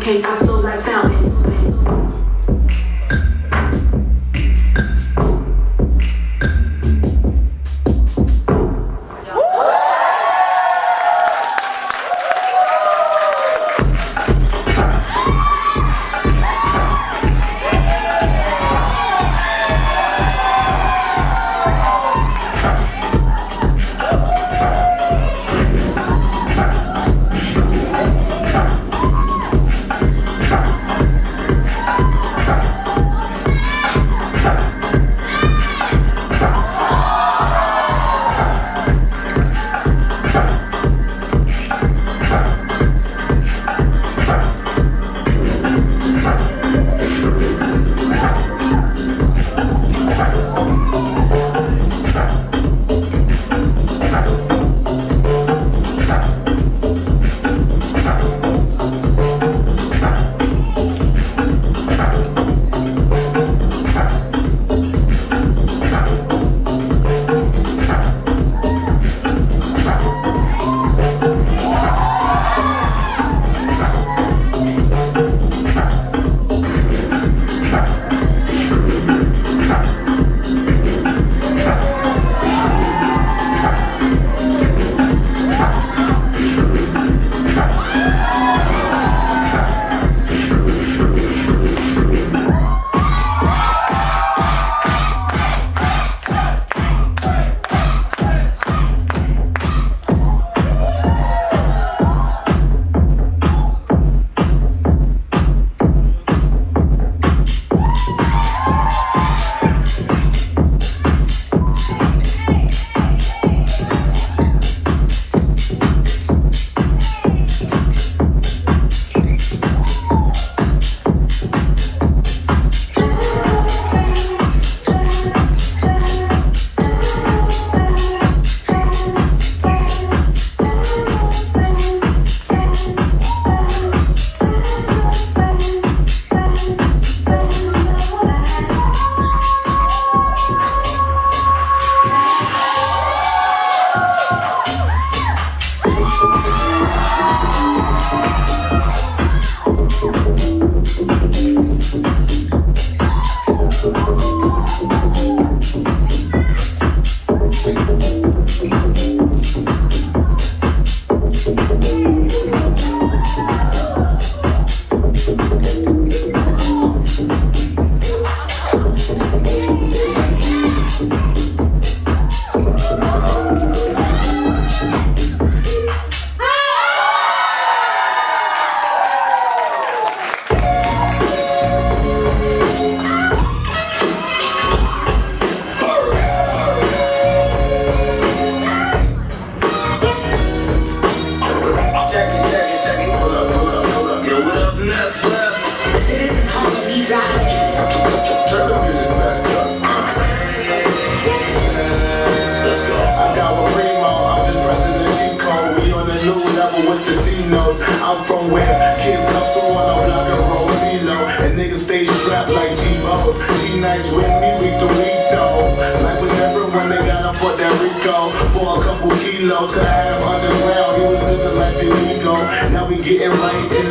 can't I flow like fountain.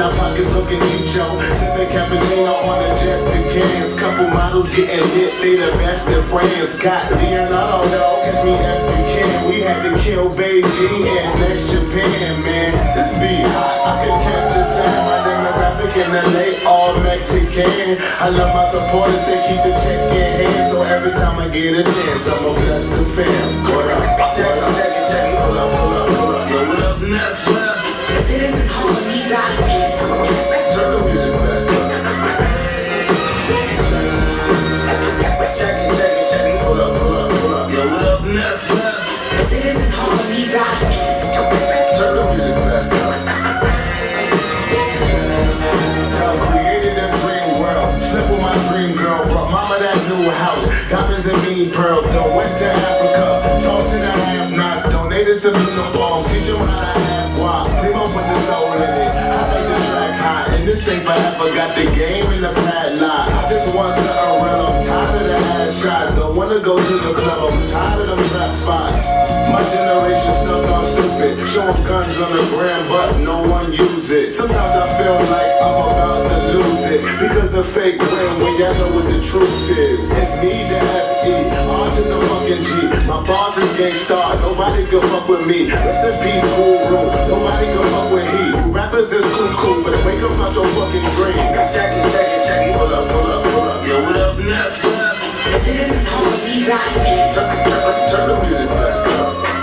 Our pockets looking chicho Sipping cappuccino on a jet to Cannes Couple models getting hit, they the best in France. Got Leonardo though, catch me if you can We had to kill Beijing and next Japan, man. This be hot, I can catch a tan. My demographic in LA, all Mexican. I love my supporters, they keep the check in hand. So every time I get a chance, I'ma bless the fam. What up? Check it, check it, check it, pull up, pull up, pull up. Yo, what up, left, left? Citizens home, the up up, up, up up, the up with. Diamonds and bean pearls. Done went to Africa. Talked to the half nots. Donated some uniforms. Teach them how to have guap. Primo put the this thing forever got the game in the padlock. I just want something real. I'm tired of the ass shots. Don't wanna go to the club, I'm tired of them trap spots. My generation stuck on stupid. Showing guns on the gram, but no one use it. Sometimes I feel like I'm about to lose it. Because the fake win when y'all know what the truth is. It's me, the F.E. On to the fucking G. My bars is Gang Starr, nobody can fuck with me. Rest in peace, Guru. Nobody can fuck with he. Rappers is cool, cool, but wake up out your fucking dreams. Check it, check it, check it. Pull up, pull up, pull up. Yo, what up, left, left? The citizens home of these options. Turn, turn, turn the music back up.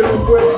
que lo puede